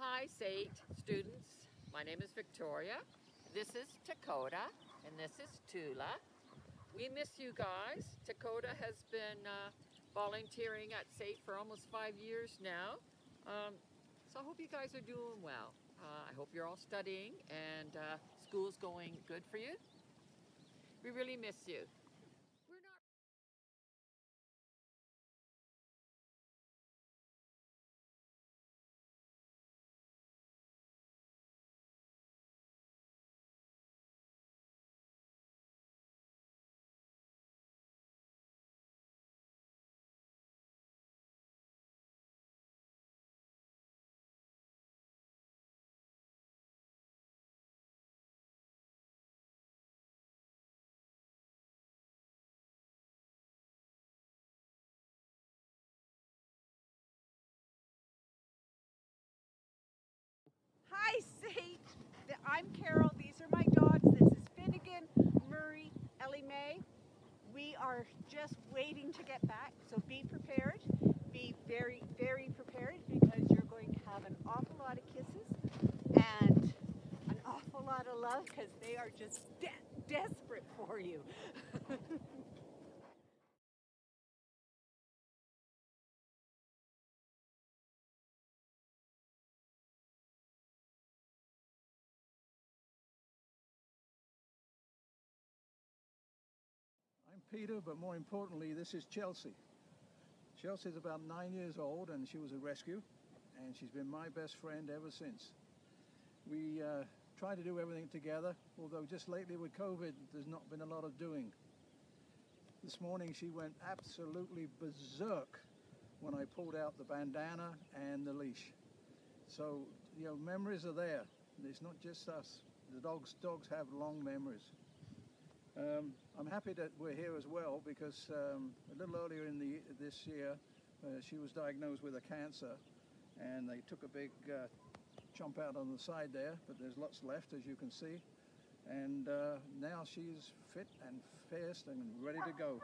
Hi, SAIT students. My name is Victoria. This is Dakota, and this is Tula. We miss you guys. Dakota has been uh, volunteering at SAIT for almost five years now. Um, so I hope you guys are doing well. Uh, I hope you're all studying and uh, school's going good for you. We really miss you. Are just waiting to get back, so be prepared. Be very, very prepared because you're going to have an awful lot of kisses and an awful lot of love because they are just de- desperate for you. Peter, but more importantly, this is Chelsea. Chelsea's about nine years old and she was a rescue, and she's been my best friend ever since. We uh, try to do everything together, although just lately with COVID, there's not been a lot of doing. This morning, she went absolutely berserk when I pulled out the bandana and the leash. So, you know, memories are there. It's not just us. The dogs, dogs have long memories. Um, I'm happy that we're here as well because um, a little earlier in the this year, uh, she was diagnosed with a cancer, and they took a big uh, chomp out on the side there, but there's lots left, as you can see. And uh, now she's fit and fierce and ready to go.